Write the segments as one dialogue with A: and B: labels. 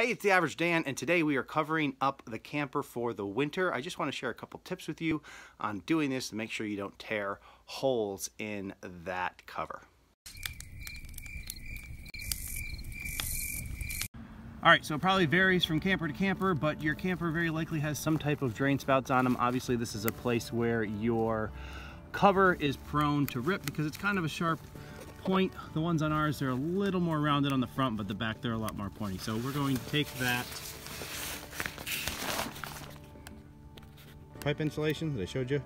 A: Hey, it's the Average Dan, and today we are covering up the camper for the winter. I just want to share a couple tips with you on doing this to make sure you don't tear holes in that cover. All right, so it probably varies from camper to camper, but your camper very likely has some type of drain spouts on them. Obviously, this is a place where your cover is prone to rip because it's kind of a sharp point. The ones on ours, they're a little more rounded on the front, but the back, they're a lot more pointy. So we're going to take that pipe insulation that I showed you,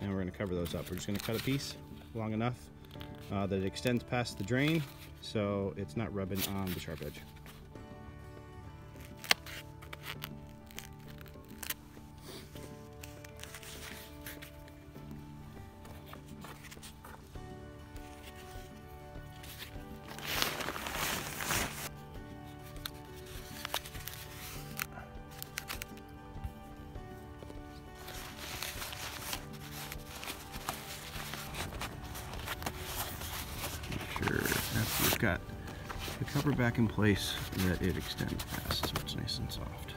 A: and we're gonna cover those up. We're just gonna cut a piece long enough uh, that it extends past the drain, so it's not rubbing on the sharp edge. Got the cover back in place that it extends past so it's nice and soft.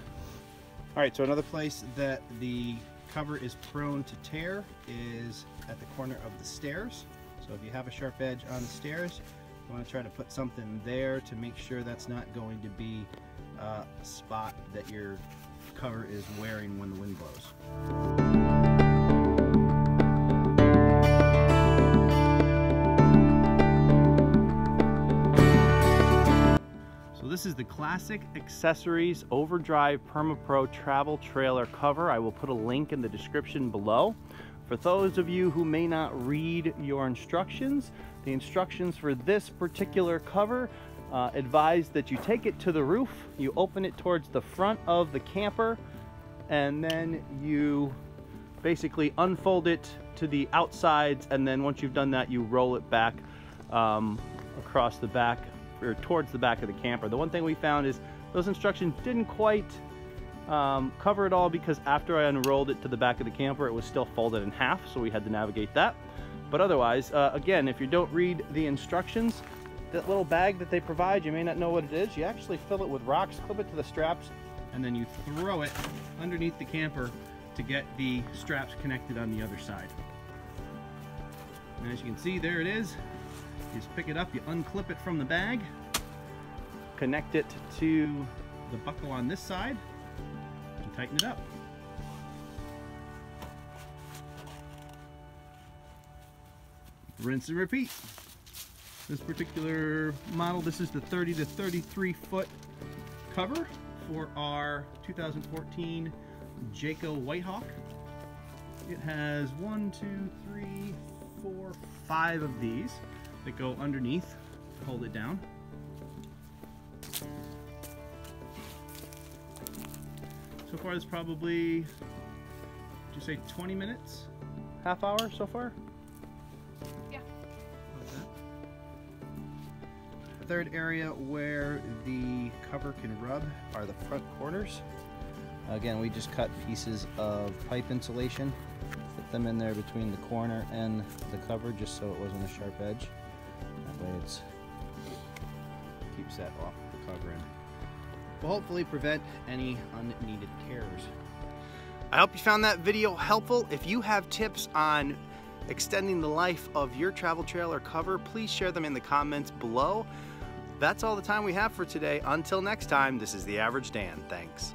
A: All right, so another place that the cover is prone to tear is at the corner of the stairs. So if you have a sharp edge on the stairs, you want to try to put something there to make sure that's not going to be uh, a spot that your cover is wearing when the wind blows. This is the Classic Accessories Overdrive PermaPro Travel Trailer cover. I will put a link in the description below. For those of you who may not read your instructions, the instructions for this particular cover uh, advise that you take it to the roof, you open it towards the front of the camper, and then you basically unfold it to the outsides, and then once you've done that, you roll it back um, across the back or towards the back of the camper. The one thing we found is those instructions didn't quite um, cover it all because after I unrolled it to the back of the camper, it was still folded in half, so we had to navigate that. But otherwise, uh, again, if you don't read the instructions, that little bag that they provide, you may not know what it is. You actually fill it with rocks, clip it to the straps, and then you throw it underneath the camper to get the straps connected on the other side. And as you can see, there it is. You just pick it up, you unclip it from the bag, connect it to the buckle on this side, and tighten it up. Rinse and repeat. This particular model, this is the 30 to 33 foot cover for our 2014 Jayco Whitehawk. It has one, two, three, four, five of these that go underneath to hold it down. So far it's probably, did you say 20 minutes? Half hour so far?
B: Yeah.
A: third area where the cover can rub are the front corners. Again, we just cut pieces of pipe insulation, put them in there between the corner and the cover just so it wasn't a sharp edge. That way it's keeps that off the cover and will hopefully prevent any unneeded tears. I hope you found that video helpful. If you have tips on extending the life of your travel trailer cover, please share them in the comments below. That's all the time we have for today. Until next time, this is The Average Dan. Thanks.